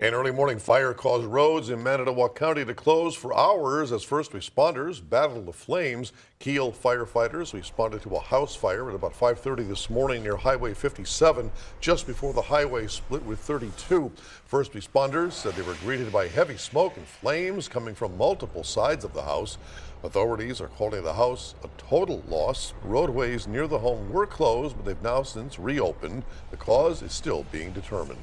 An early morning fire caused roads in Manitowoc County to close for hours as first responders battled the flames. Kiel firefighters responded to a house fire at about 5:30 this morning near Highway 57, just before the highway split with 32. First responders said they were greeted by heavy smoke and flames coming from multiple sides of the house. Authorities are calling the house a total loss. Roadways near the home were closed, but they've now since reopened. The cause is still being determined.